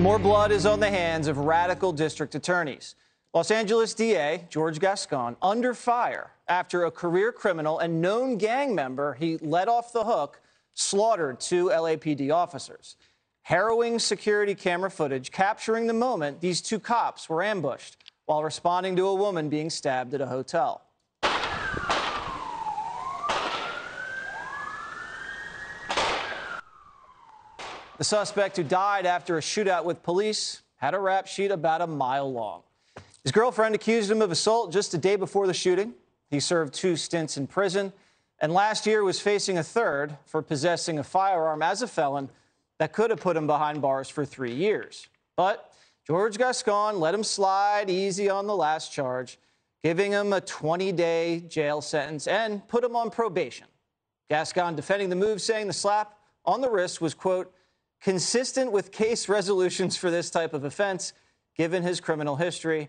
More blood is on the hands of radical district attorneys. Los Angeles DA George Gascon under fire after a career criminal and known gang member he let off the hook slaughtered two LAPD officers. Harrowing security camera footage capturing the moment these two cops were ambushed while responding to a woman being stabbed at a hotel. The suspect who died after a shootout with police had a rap sheet about a mile long. His girlfriend accused him of assault just a day before the shooting. He served two stints in prison and last year was facing a third for possessing a firearm as a felon that could have put him behind bars for three years. But George Gascon let him slide easy on the last charge, giving him a 20 day jail sentence and put him on probation. Gascon defending the move, saying the slap on the wrist was, quote, consistent with case resolutions for this type of offense, given his criminal history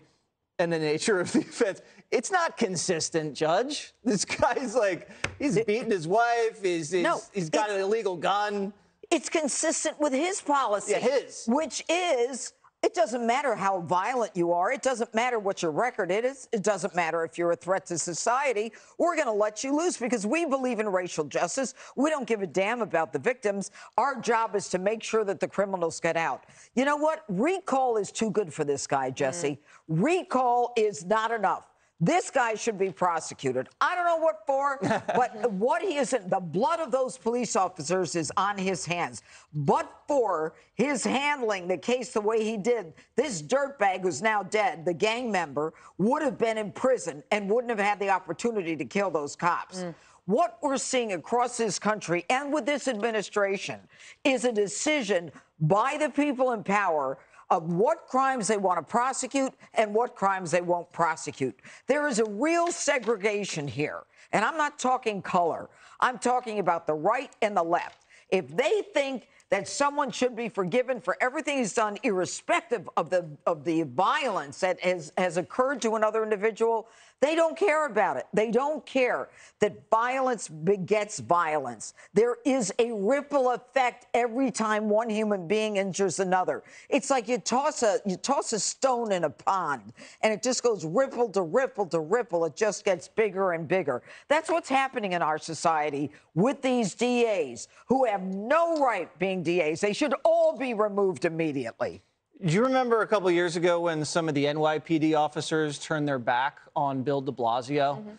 and the nature of the offense. It's not consistent, Judge. This guy's like, he's beating his wife, he's, he's, No, he's got an illegal gun. It's consistent with his policy. Yeah, his. Which is it doesn't matter how violent you are. It doesn't matter what your record is. It doesn't matter if you're a threat to society. We're going to let you loose because we believe in racial justice. We don't give a damn about the victims. Our job is to make sure that the criminals get out. You know what? Recall is too good for this guy, Jesse. Mm. Recall is not enough. This guy should be prosecuted. I don't know what for, but what he isn't—the blood of those police officers is on his hands. But for his handling the case the way he did, this dirtbag who's now dead, the gang member, would have been in prison and wouldn't have had the opportunity to kill those cops. Mm. What we're seeing across this country and with this administration is a decision by the people in power of what crimes they want to prosecute and what crimes they won't prosecute. There is a real segregation here. And I'm not talking color, I'm talking about the right and the left. If they think that someone should be forgiven for everything he's done, irrespective of the of the violence that has, has occurred to another individual, they don't care about it. They don't care that violence begets violence. There is a ripple effect every time one human being injures another. It's like you toss a you toss a stone in a pond and it just goes ripple to ripple to ripple. It just gets bigger and bigger. That's what's happening in our society with these DAs who have no right being DAs. They should all be removed immediately. Do you remember a couple years ago when some of the NYPD officers turned their back on Bill de Blasio? Mm-hmm.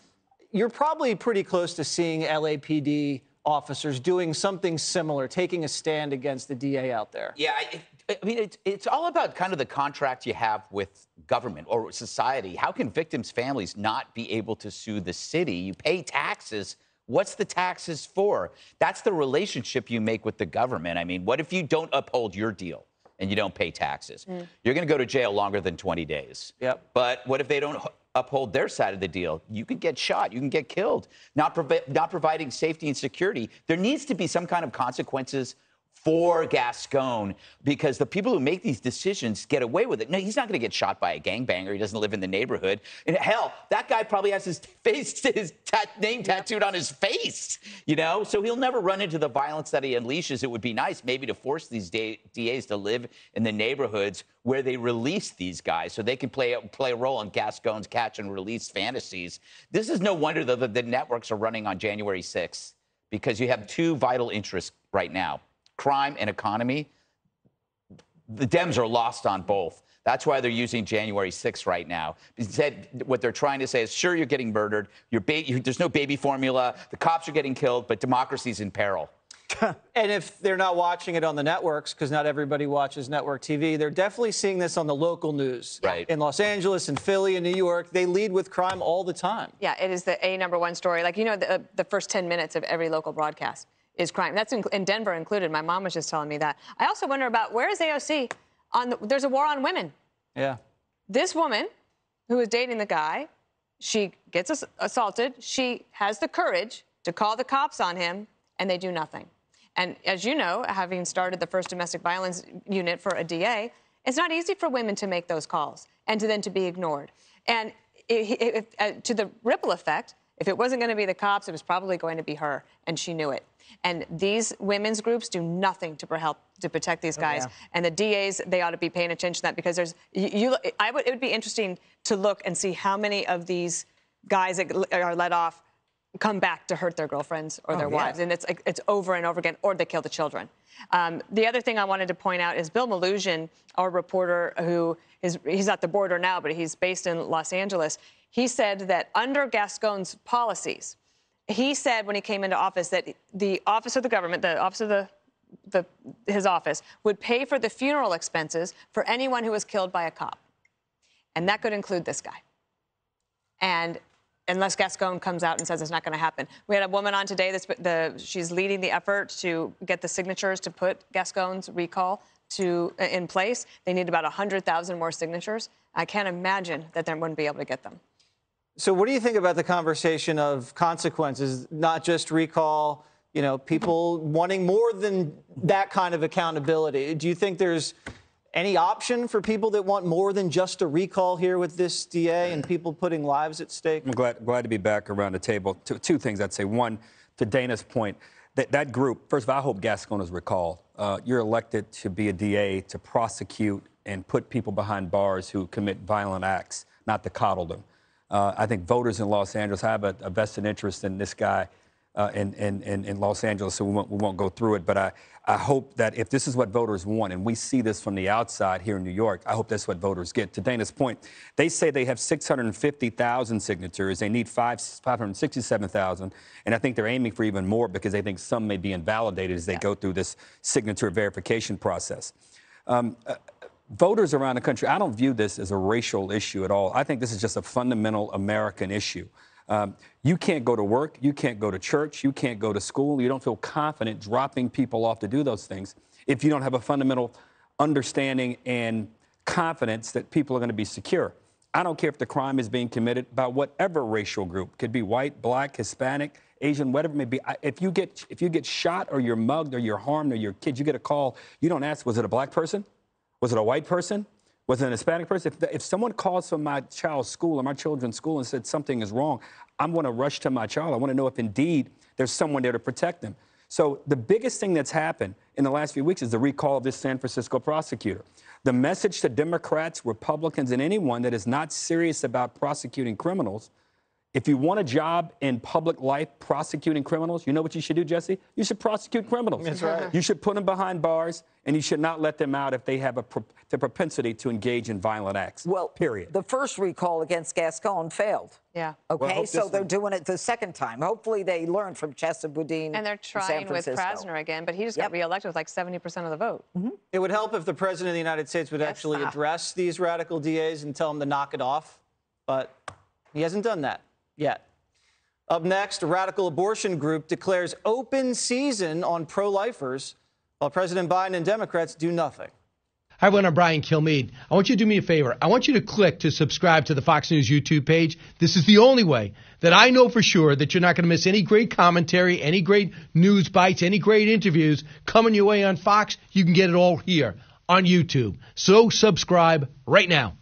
You're probably pretty close to seeing LAPD officers doing something similar, taking a stand against the DA out there. Yeah, I, I mean, it's, it's all about kind of the contract you have with government or society. How can victims' families not be able to sue the city? You pay taxes. What's the taxes for? That's the relationship you make with the government. I mean, what if you don't uphold your deal? and you don't pay taxes. Mm. You're going to go to jail longer than 20 days. Yep. But what if they don't uphold their side of the deal? You can get shot. You can get killed. Not, provi- not providing safety and security. There needs to be some kind of consequences for Gascon because the people who make these decisions get away with it. No, he's not going to get shot by a gangbanger. He doesn't live in the neighborhood. And hell, that guy probably has his face, his name tattooed on his face, you know? So he'll never run into the violence that he unleashes. It would be nice maybe to force these DAs to live in the neighborhoods where they release these guys so they can play, play a role in Gascon's catch and release fantasies. This is no wonder, though, that the networks are running on January 6th because you have two vital interests right now crime and economy, the Dems are lost on both. That's why they're using January 6th right now. Instead, what they're trying to say is, sure, you're getting murdered. You're ba- you, there's no baby formula. The cops are getting killed, but democracy's in peril. and if they're not watching it on the networks, because not everybody watches network TV, they're definitely seeing this on the local news. Right. In Los Angeles and Philly and New York, they lead with crime all the time. Yeah, it is the A number one story. Like, you know, the, uh, the first 10 minutes of every local broadcast is crime. That's in, in, Denver included. My mom was just telling me that. I also wonder about where is AOC on the, there's a war on women. Yeah. This woman who is dating the guy, she gets ass- assaulted. She has the courage to call the cops on him, and they do nothing. And as you know, having started the first domestic violence unit for a DA, it's not easy for women to make those calls and to then to be ignored. And it, it, it, uh, to the ripple effect, If it wasn't going to be the cops, it was probably going to be her, and she knew it. And these women's groups do nothing to help to protect these guys. Oh, yeah. And the DAs, they ought to be paying attention to that because there's you. I would. It would be interesting to look and see how many of these guys that are let off come back to hurt their girlfriends or Oh, their yeah. wives, and it's it's over and over again, or they kill the children. Um, the other thing I wanted to point out is Bill Melugin, our reporter who is he's at the border now, but he's based in Los Angeles. He said that under Gascon's policies, he said when he came into office that the office of the government, the office of the the, his office would pay for the funeral expenses for anyone who was killed by a cop. And that could include this guy. And unless Gascon comes out and says it's not going to happen. We had a woman on today that's the she's leading the effort to get the signatures to put Gascon's recall to in place. They need about 100,000 more signatures. I can't imagine that they wouldn't be able to get them. So, what do you think about the conversation of consequences, not just recall? You know, people wanting more than that kind of accountability. Do you think there's any option for people that want more than just a recall here with this DA and people putting lives at stake? I'm glad, glad to be back around the table. Two, two things I'd say. One, to Dana's point, that, that group, first of all, I hope Gascon is recalled. Uh, you're elected to be a DA to prosecute and put people behind bars who commit violent acts, not to coddle them. Uh, I think voters in Los Angeles have a, a vested interest in this guy uh, in, in, in, in Los Angeles, so we won't, we won't go through it. But I, I hope that if this is what voters want, and we see this from the outside here in New York, I hope that's what voters get. To Dana's point, they say they have 650,000 signatures. They need five, 567,000. And I think they're aiming for even more because they think some may be invalidated as they go through this signature verification process. Um, uh, voters around the country, I don't view this as a racial issue at all. I think this is just a fundamental American issue. Um, you can't go to work, you can't go to church, you can't go to school, you don't feel confident dropping people off to do those things if you don't have a fundamental understanding and confidence that people are going to be secure. I don't care if the crime is being committed by whatever racial group, could be white, black, Hispanic, Asian, whatever it may be. If you get if you get shot or you're mugged or you're harmed or you're kids, you get a call. You don't ask, was it a black person? Was it a white person? Was it an Hispanic person? If, if someone calls from my child's school or my children's school and said something is wrong, I'm going to rush to my child. I want to know if indeed there's someone there to protect them. So the biggest thing that's happened in the last few weeks is the recall of this San Francisco prosecutor. The message to Democrats, Republicans, and anyone that is not serious about prosecuting criminals if you want a job in public life prosecuting criminals, you know what you should do, Jesse? You should prosecute criminals. That's right. You should put them behind bars, and you should not let them out if they have a pro- the propensity to engage in violent acts. Well, period. The first recall against Gascon failed. Yeah. Okay, hope so they're one- doing it the second time. Hopefully, they learned from Chesa Boudin. And they're in San trying with Francisco. Krasner again, but he just Yep. got reelected with like 70% of the vote. It would help if the president of the United States would actually Ah. address these radical DAs and tell them to knock it off, but he hasn't done that yet. Up next, a radical abortion group declares open season on pro lifers while President Biden and Democrats do nothing. Hi, everyone. I'm Brian Kilmeade. I want you to do me a favor. I want you to click to subscribe to the Fox News YouTube page. This is the only way that I know for sure that you're not going to miss any great commentary, any great news bites, any great interviews coming your way on Fox. You can get it all here on YouTube. So subscribe right now.